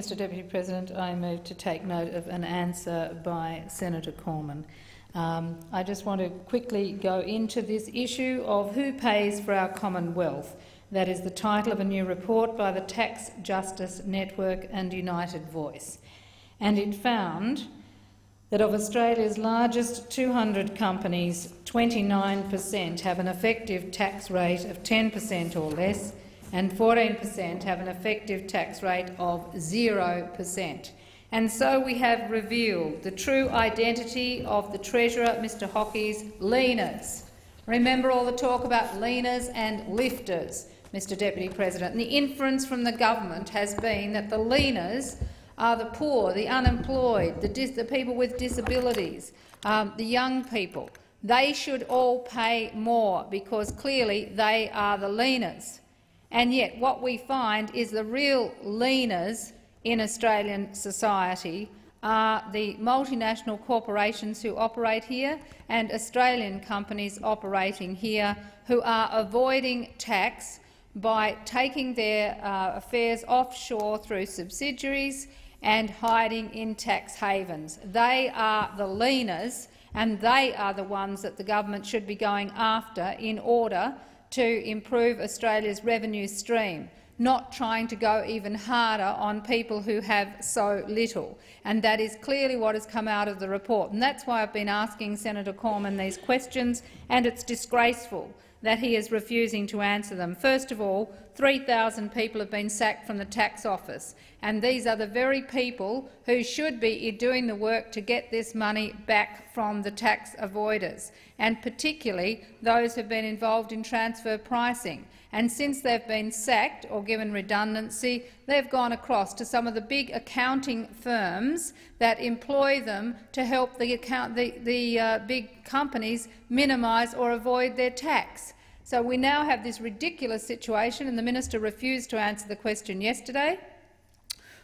Mr Deputy President, I move to take note of an answer by Senator Cormann. Um, I just want to quickly go into this issue of who pays for our commonwealth. That is the title of a new report by the Tax Justice Network and United Voice. And it found that of Australia's largest 200 companies, 29 per cent have an effective tax rate of 10 per cent or less, and 14 per cent have an effective tax rate of 0 per cent. And so we have revealed the true identity of the Treasurer, Mr Hockey's leaners. Remember all the talk about leaners and lifters, Mr Deputy President. And the inference from the government has been that the leaners are the poor, the unemployed, the, the people with disabilities, um, the young people. They should all pay more because clearly they are the leaners. And yet what we find is the real leaners in Australian society are the multinational corporations who operate here and Australian companies operating here who are avoiding tax by taking their uh, affairs offshore through subsidiaries and hiding in tax havens. They are the leaners and they are the ones that the government should be going after in order to improve Australia's revenue stream, not trying to go even harder on people who have so little. And that is clearly what has come out of the report. And that's why I've been asking Senator Cormann these questions, and it's disgraceful that he is refusing to answer them. First of all, 3,000 people have been sacked from the tax office, and these are the very people who should be doing the work to get this money back from the tax avoiders, and particularly those who have been involved in transfer pricing. And since they've been sacked or given redundancy, they've gone across to some of the big accounting firms that employ them to help the, account, the, the uh, big companies minimise or avoid their tax. So we now have this ridiculous situation, and the minister refused to answer the question yesterday,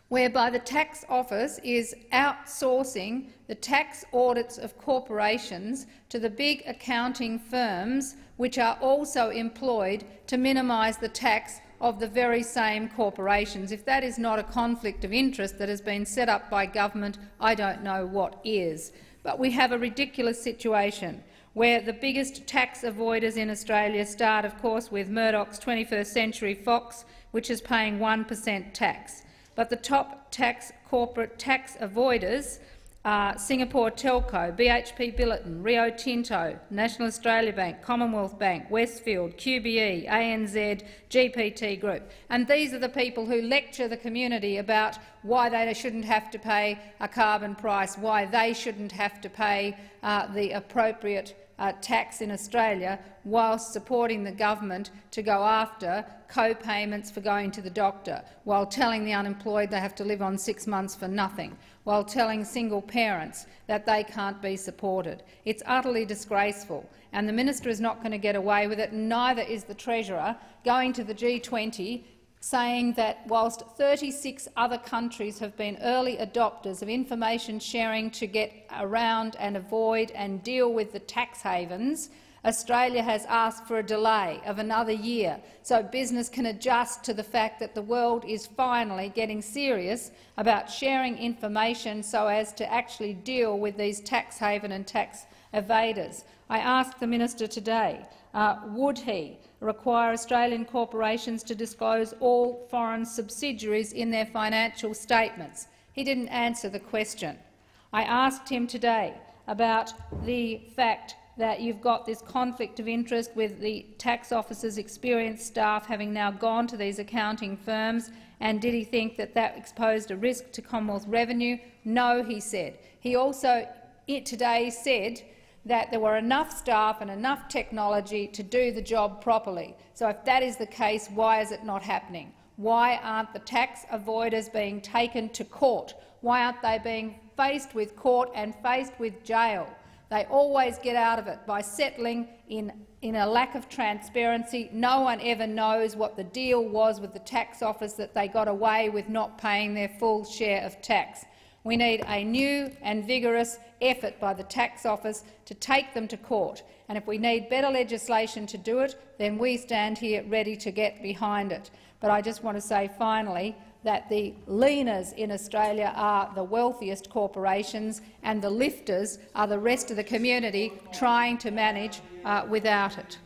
whereby the tax office is outsourcing the tax audits of corporations to the big accounting firms which are also employed to minimise the tax of the very same corporations. If that is not a conflict of interest that has been set up by government, I don't know what is. But we have a ridiculous situation where the biggest tax avoiders in Australia start, of course, with Murdoch's 21st Century Fox, which is paying 1 per cent tax. But the top tax corporate tax avoiders are Singapore Telco, BHP Billiton, Rio Tinto, National Australia Bank, Commonwealth Bank, Westfield, QBE, ANZ, GPT Group. And these are the people who lecture the community about why they shouldn't have to pay a carbon price, why they shouldn't have to pay uh, the appropriate uh, tax in Australia whilst supporting the government to go after co-payments for going to the doctor, while telling the unemployed they have to live on six months for nothing, while telling single parents that they can't be supported. It's utterly disgraceful, and the minister is not going to get away with it, neither is the Treasurer going to the G20 saying that whilst 36 other countries have been early adopters of information sharing to get around and avoid and deal with the tax havens, Australia has asked for a delay of another year so business can adjust to the fact that the world is finally getting serious about sharing information so as to actually deal with these tax haven and tax evaders. I asked the minister today, uh, would he require Australian corporations to disclose all foreign subsidiaries in their financial statements. He didn't answer the question. I asked him today about the fact that you've got this conflict of interest with the tax office's experienced staff having now gone to these accounting firms, and did he think that that exposed a risk to Commonwealth revenue? No, he said. He also today said that there were enough staff and enough technology to do the job properly. So if that is the case, why is it not happening? Why aren't the tax avoiders being taken to court? Why aren't they being faced with court and faced with jail? They always get out of it by settling in, in a lack of transparency. No one ever knows what the deal was with the tax office that they got away with not paying their full share of tax. We need a new and vigorous effort by the tax office to take them to court, and if we need better legislation to do it, then we stand here ready to get behind it. But I just want to say finally that the leaners in Australia are the wealthiest corporations and the lifters are the rest of the community trying to manage uh, without it.